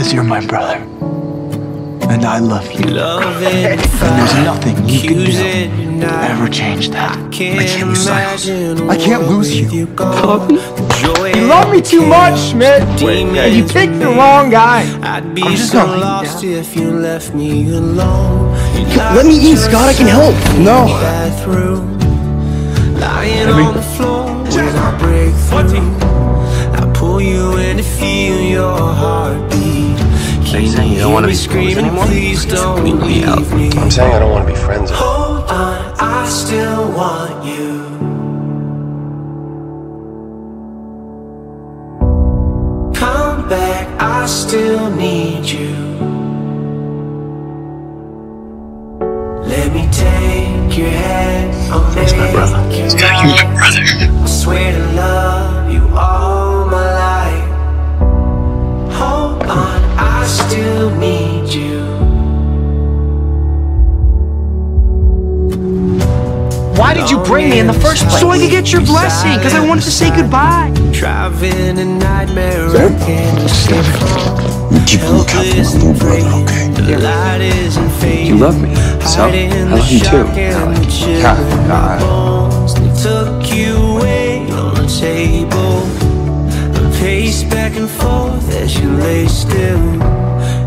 Because you're my brother. And I love you. Love it And there's nothing you can do to ever change that. I can't lose Silas. I can't lose you. You You love me too much, Schmidt. And you picked the wrong guy. I'd be I'm just so gonna lost if you left me alone. Let me in, Scott. I can help. No. Lying on the floor I break through. I pull you in to feel your heartbeat. Can you saying you don't wanna be screaming? friends anymore? Please don't Leave me out. I'm saying I don't want to be friends. Hold on, I still want you. Come back, I still need you. Why did you bring me in the first place? So I could get your blessing, because I wanted to say goodbye. Driving a nightmare again. Keep a lookout for my little brother, okay? The light isn't fading. You love me, so I love you too, Alec. Yeah, nah, They took you away on the table. I pace back and forth as you lay still.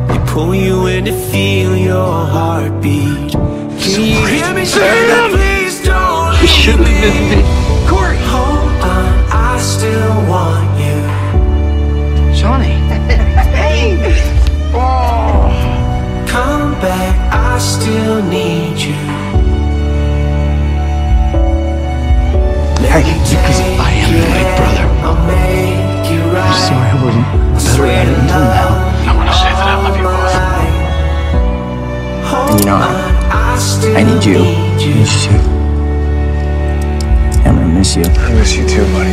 They pull you in to feel your heartbeat. Can you hear me? Sam, leave been me. me. Corey. Hold on, I still want you. Johnny. Come back, I still need you. Hey, because I am your big brother. I'll make you I'm sorry I wasn't better at it until now. I want to say that I love you both. And you know, I, I need you. you. miss you. I'm gonna miss you. I miss you too, buddy.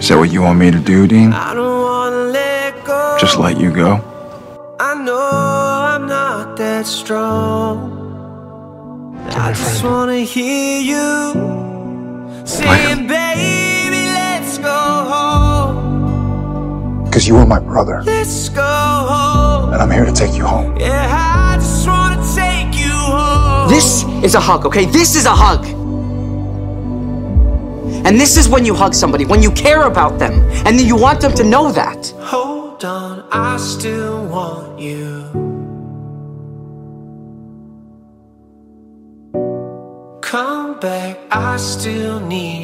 Is that what you want me to do, Dean? I don't wanna let go. Just let you go? I know I'm not that strong. I just wanna hear you saying, baby, let's go home. Because you are my brother, Let's go home. and I'm here to take you home. Yeah, I just wanna take you home. This is a hug, okay? This is a hug. And this is when you hug somebody, when you care about them, and then you want them to know that. Hold on, I still want you. Come back, I still need.